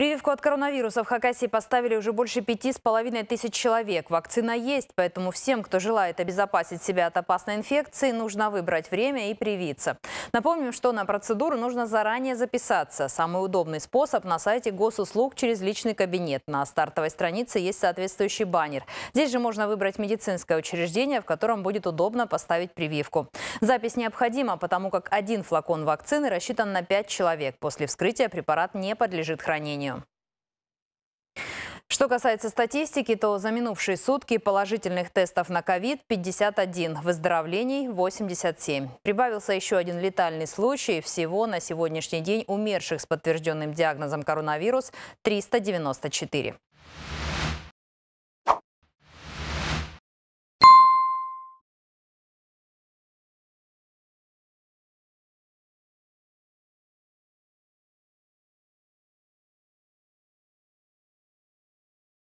Прививку от коронавируса в Хакасии поставили уже больше пяти с половиной тысяч человек. Вакцина есть, поэтому всем, кто желает обезопасить себя от опасной инфекции, нужно выбрать время и привиться. Напомним, что на процедуру нужно заранее записаться. Самый удобный способ на сайте госуслуг через личный кабинет. На стартовой странице есть соответствующий баннер. Здесь же можно выбрать медицинское учреждение, в котором будет удобно поставить прививку. Запись необходима, потому как один флакон вакцины рассчитан на 5 человек. После вскрытия препарат не подлежит хранению. Что касается статистики, то за минувшие сутки положительных тестов на ковид 51, выздоровлений 87. Прибавился еще один летальный случай. Всего на сегодняшний день умерших с подтвержденным диагнозом коронавирус 394.